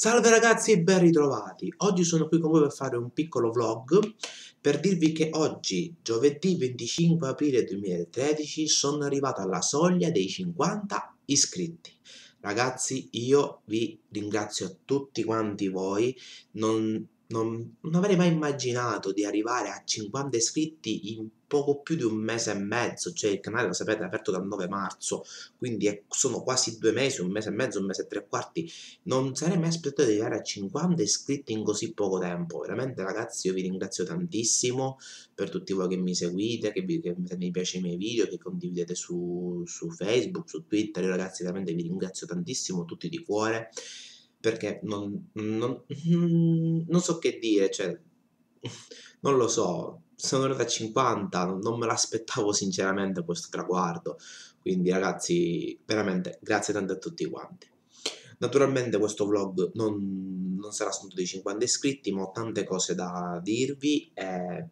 Salve ragazzi ben ritrovati! Oggi sono qui con voi per fare un piccolo vlog per dirvi che oggi, giovedì 25 aprile 2013, sono arrivato alla soglia dei 50 iscritti. Ragazzi, io vi ringrazio a tutti quanti voi, non non, non, avrei mai immaginato di arrivare a 50 iscritti in poco più di un mese e mezzo, cioè il canale lo sapete è aperto dal 9 marzo, quindi è, sono quasi due mesi, un mese e mezzo, un mese e tre quarti, non sarei mai aspettato di arrivare a 50 iscritti in così poco tempo, veramente ragazzi io vi ringrazio tantissimo per tutti voi che mi seguite, che, vi, che mi piace i miei video, che condividete su, su Facebook, su Twitter, io ragazzi veramente vi ringrazio tantissimo, tutti di cuore, perché non, non, non so che dire, cioè, non lo so, sono arrivato a 50, non me l'aspettavo sinceramente questo traguardo, quindi ragazzi, veramente, grazie tante a tutti quanti. Naturalmente questo vlog non, non sarà soltanto dei 50 iscritti, ma ho tante cose da dirvi e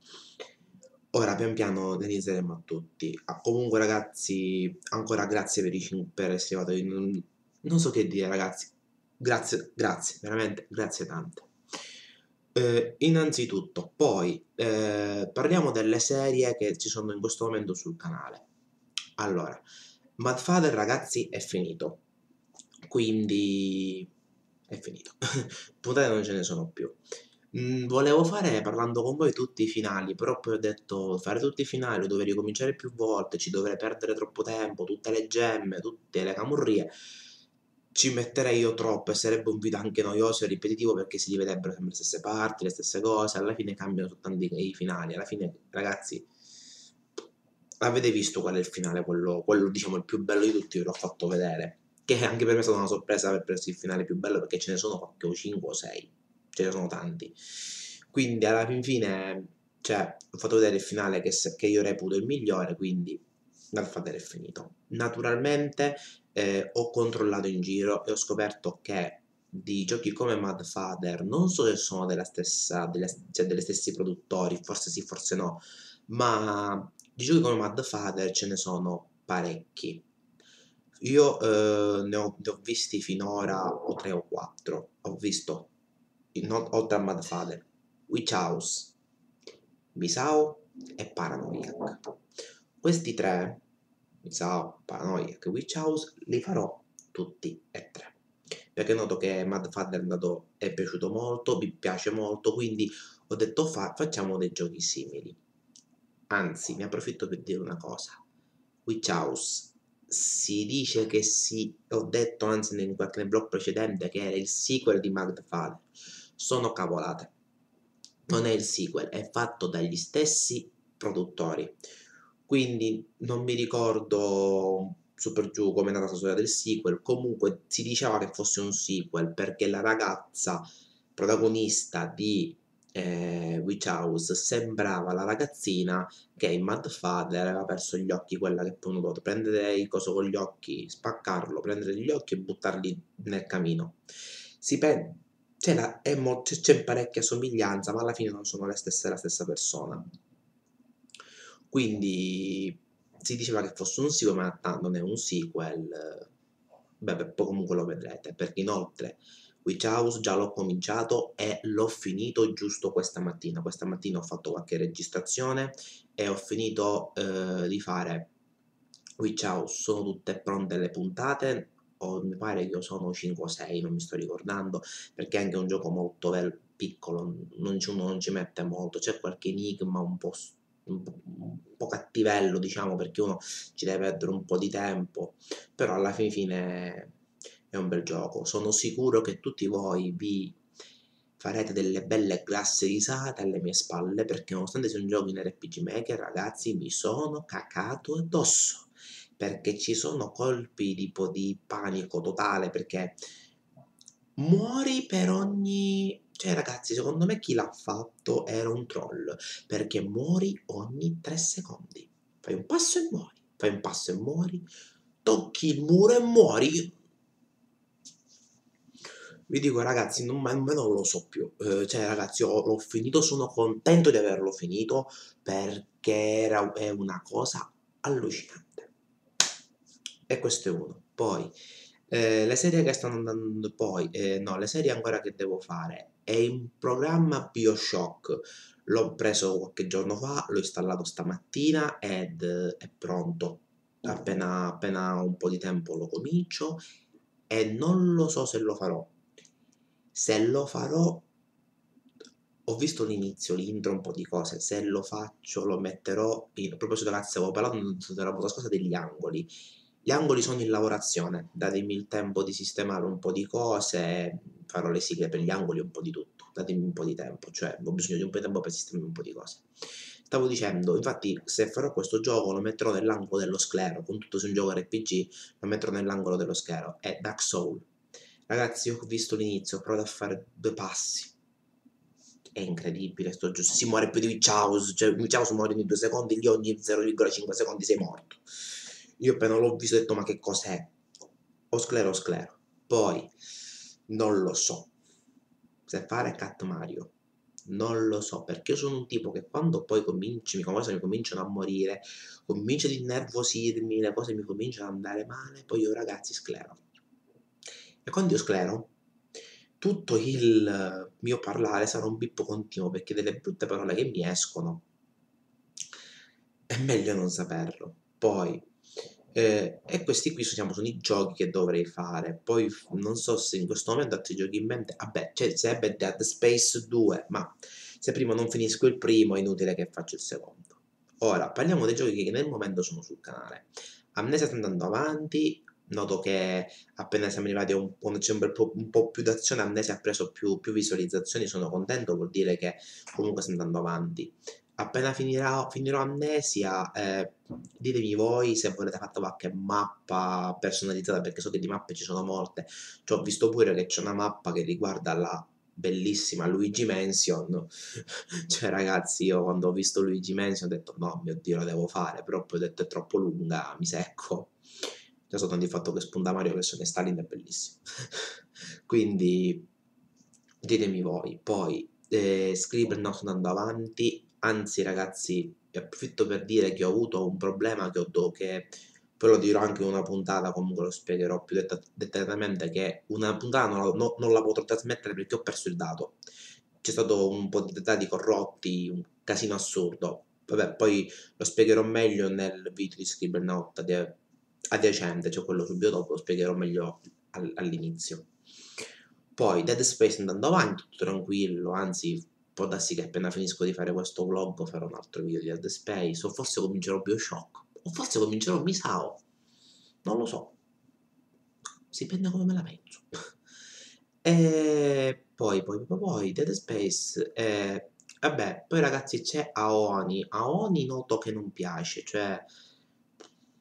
ora pian piano ne inizieremo a tutti. Ah, comunque ragazzi, ancora grazie per, i, per essere arrivati, non, non so che dire ragazzi, Grazie, grazie, veramente grazie tante. Eh, innanzitutto, poi eh, parliamo delle serie che ci sono in questo momento sul canale. Allora, Mad Father ragazzi è finito, quindi è finito. Puntate non ce ne sono più. Mm, volevo fare parlando con voi tutti i finali, però poi ho detto fare tutti i finali, dovrei ricominciare più volte, ci dovrei perdere troppo tempo, tutte le gemme, tutte le camurrie ci metterei io troppo e sarebbe un video anche noioso e ripetitivo perché si rivedrebbero sempre le stesse parti, le stesse cose, alla fine cambiano soltanto i, finali, alla fine ragazzi avete visto qual è il finale, quello, quello diciamo il più bello di tutti, ve l'ho fatto vedere, che anche per me è stata una sorpresa aver preso il finale più bello perché ce ne sono qualche 5 o 6, ce ne sono tanti, quindi alla fin fine, cioè, ho fatto vedere il finale che, che io reputo il migliore, quindi dal fattere è finito. Naturalmente eh, ho controllato in giro e ho scoperto che di giochi come Mad Father non so se sono della stessa, delle, cioè delle stessi produttori, forse sì, forse no, ma di giochi come Mad Father ce ne sono parecchi. Io eh, ne, ho, ne, ho, visti finora o tre o quattro. Ho visto, in, oltre a Mad Father, Witch House, Misao e Paranoiac. Questi tre Misao, Paranoia e Witch House li farò tutti e tre perché noto che Mad Father è, andato, è piaciuto molto, mi piace molto, quindi ho detto fa, facciamo dei giochi simili. Anzi, mi approfitto per dire una cosa. Witch House si dice che si, ho detto anzi nel, nel blog precedente che era il sequel di Mad Father. Sono cavolate. Non è il sequel, è fatto dagli stessi produttori quindi non mi ricordo su per giù come è nata la storia del sequel, comunque si diceva che fosse un sequel perché la ragazza protagonista di eh, Witch House sembrava la ragazzina che in Mad Father aveva perso gli occhi, quella che poi poteva prendere il coso con gli occhi, spaccarlo, prendere gli occhi e buttarli nel camino. Si pensa c'è, parecchia somiglianza, ma alla fine non sono le stesse, la stessa persona. Quindi si diceva che fosse un sequel, ma realtà non è un sequel. Beh, poi comunque lo vedrete, perché inoltre Witch House già l'ho cominciato e l'ho finito giusto questa mattina. Questa mattina ho fatto qualche registrazione e ho finito eh, di fare Witch House. Sono tutte pronte le puntate, o mi pare che sono 5 o 6, non mi sto ricordando, perché è anche un gioco molto piccolo, non non ci mette molto, c'è qualche enigma un po' un po' cattivello, diciamo, perché uno ci deve perdere un po' di tempo, però alla fine, fine è un bel gioco. Sono sicuro che tutti voi vi farete delle belle classe risate alle mie spalle, perché nonostante sia un gioco in RPG Maker, ragazzi, mi sono cacato addosso, perché ci sono colpi tipo di panico totale, perché muori per ogni cioè, ragazzi, secondo me chi l'ha fatto era un troll, perché muori ogni tre secondi. Fai un passo e muori, fai un passo e muori, tocchi il muro e muori. Vi dico, ragazzi, non, non lo so più. Eh, cioè, ragazzi, ho, l'ho finito, sono contento di averlo finito, perché era, è una cosa allucinante. E questo è uno. Poi, Eh, le serie che stanno andando poi, eh, no, le serie ancora che devo fare. È in programma Bioshock. L'ho preso qualche giorno fa, l'ho installato stamattina ed è pronto. Appena, appena un po' di tempo lo comincio e non lo so se lo farò. Se lo farò, ho visto l'inizio, l'intro, un po' di cose. Se lo faccio, lo metterò in. A proposito, ragazzi, avevo parlato della scorsa degli angoli. Gli angoli sono in lavorazione, datemi il tempo di sistemare un po' di cose, farò le sigle per gli angoli, un po' di tutto, datemi un po' di tempo, cioè ho bisogno di un po' di tempo per sistemare un po' di cose. Stavo dicendo, infatti, se farò questo gioco lo metterò nell'angolo dello sclero, con tutto se un gioco RPG lo metterò nell'angolo dello sclero, è Dark Soul. Ragazzi, ho visto l'inizio, ho provato a fare due passi, è incredibile sto giusto, si muore più di House, cioè House muore ogni due secondi, lì ogni 0,5 secondi sei morto. Io appena l'ho visto ho detto ma che cos'è? O sclero o sclero. Poi non lo so. Se fare Cat Mario non lo so perché io sono un tipo che quando poi cominci, mi, mi cominciano a morire, comincio ad innervosirmi, le cose mi cominciano ad andare male, poi io ragazzi sclero. E quando io sclero, tutto il mio parlare sarà un bippo continuo perché delle brutte parole che mi escono è meglio non saperlo. Poi eh, e questi qui diciamo, sono i giochi che dovrei fare. Poi non so se in questo momento altri giochi in mente. Vabbè, c'è cioè, sarebbe Dead Space 2, ma se prima non finisco il primo è inutile che faccio il secondo. Ora, parliamo dei giochi che nel momento sono sul canale. Amnesia sta andando avanti, noto che appena siamo arrivati a un, un, un, po' più d'azione Amnesia ha preso più, più, visualizzazioni sono contento vuol dire che comunque sta andando avanti appena finirò, finirò Amnesia, eh, ditemi voi se volete fare qualche mappa personalizzata, perché so che di mappe ci sono molte. Cioè, ho visto pure che c'è una mappa che riguarda la bellissima Luigi Mansion. cioè, ragazzi, io quando ho visto Luigi Mansion ho detto no, mio Dio, lo devo fare, però poi ho detto è troppo lunga, mi secco. Già soltanto il fatto che spunta Mario verso Stalin è bellissimo. Quindi ditemi voi. Poi eh, Scribble no, sto andando avanti Anzi, ragazzi, approfitto per dire che ho avuto un problema che ho do, che poi lo dirò anche in una puntata, comunque lo spiegherò più dettagliatamente, che una puntata non, non, non la potrò trasmettere perché ho perso il dato. C'è stato un po' di dati corrotti, un casino assurdo. Vabbè, poi lo spiegherò meglio nel video di Scribblenauta adiacente, cioè quello subito dopo, lo spiegherò meglio all'inizio. Poi Dead Space andando avanti, tutto tranquillo, anzi può darsi che appena finisco di fare questo vlog farò un altro video di Dead Space, o forse comincerò Bioshock, o forse comincerò Misao, non lo so, dipende come me la penso. e poi, poi, poi, poi, Dead Space, eh, vabbè, poi ragazzi c'è Aoni, Aoni noto che non piace, cioè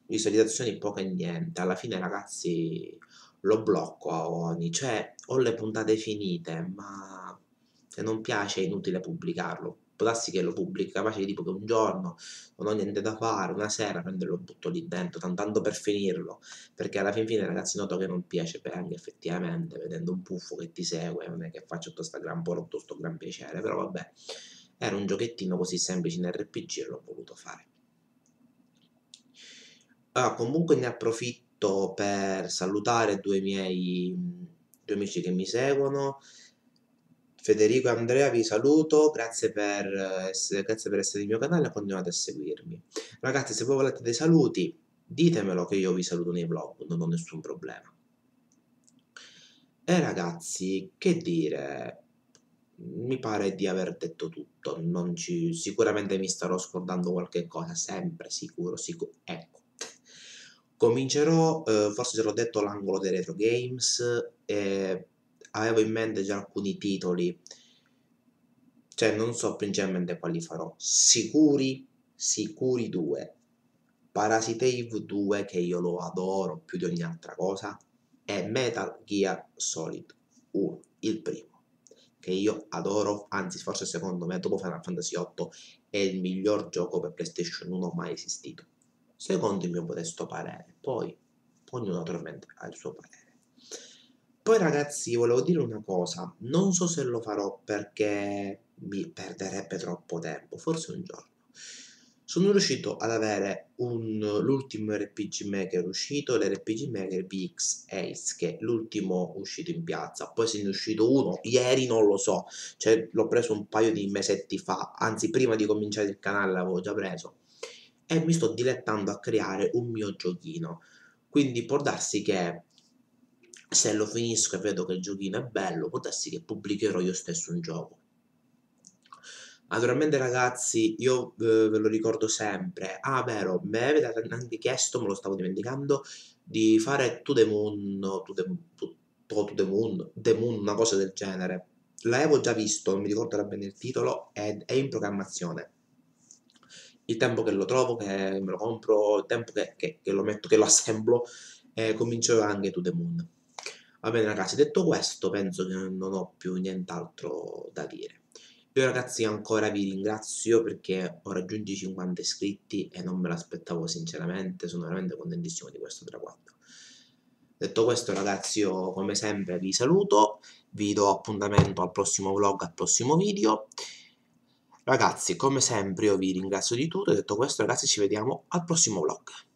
visualizzazioni poche e niente, alla fine ragazzi lo blocco Aoni, cioè ho le puntate finite, ma se non piace è inutile pubblicarlo. Può darsi che lo pubblichi, capace tipo che un giorno non ho niente da fare, una sera prendo e butto lì dentro, tanto per finirlo, perché alla fin fine ragazzi noto che non piace anche effettivamente, vedendo un puffo che ti segue, non è che faccio tutto sta gran po' tutto sto gran piacere, però vabbè, era un giochettino così semplice in RPG e l'ho voluto fare. Ah, comunque ne approfitto per salutare due miei due amici che mi seguono Federico e Andrea vi saluto, grazie per, essere, grazie per essere nel mio canale e continuate a seguirmi. Ragazzi, se voi volete dei saluti, ditemelo che io vi saluto nei vlog, non ho nessun problema. E ragazzi, che dire, mi pare di aver detto tutto, ci, sicuramente mi starò scordando qualche cosa, sempre sicuro, sicuro, ecco. Comincerò, eh, forse se l'ho detto, l'angolo dei retro games, eh, avevo in mente già alcuni titoli, cioè non so principalmente quali farò. Sicuri, sicuri due. Parasite 2 che io lo adoro più di ogni altra cosa e Metal Gear Solid 1, il primo, che io adoro, anzi forse secondo me dopo Final Fantasy 8 è il miglior gioco per PlayStation 1 mai esistito. Secondo il mio modesto parere, poi ognuno naturalmente ha il suo parere. Poi ragazzi volevo dire una cosa, non so se lo farò perché mi perderebbe troppo tempo, forse un giorno. sono riuscito ad avere l'ultimo RPG Maker uscito, l'RPG Maker VX Ace, che è l'ultimo uscito in piazza. Poi se ne è uscito uno, ieri non lo so, cioè l'ho preso un paio di mesetti fa, anzi prima di cominciare il canale l'avevo già preso. E mi sto dilettando a creare un mio giochino. Quindi può darsi che se lo finisco e vedo che il giochino è bello, darsi che pubblicherò io stesso un gioco. Naturalmente ragazzi, io eh, ve lo ricordo sempre, ah vero, me avete anche chiesto, me lo stavo dimenticando, di fare To The Moon, To The, to, to the Moon, The Moon, una cosa del genere. L'avevo già visto, non mi ricordo bene il titolo, ed è in programmazione. Il tempo che lo trovo, che me lo compro, il tempo che, che, che lo metto, che lo assemblo, eh, comincerò anche To The Moon. Va bene ragazzi, detto questo, penso che non ho più nient'altro da dire. Io ragazzi ancora vi ringrazio perché ho raggiunto i 50 iscritti e non me l'aspettavo sinceramente, sono veramente contentissimo di questo traguardo. Detto questo ragazzi io come sempre vi saluto, vi do appuntamento al prossimo vlog, al prossimo video. Ragazzi come sempre io vi ringrazio di tutto, detto questo ragazzi ci vediamo al prossimo vlog.